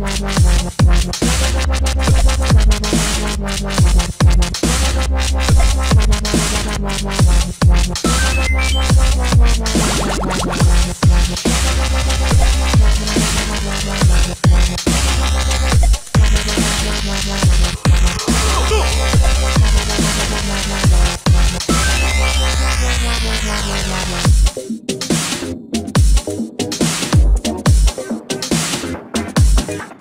Thank you. you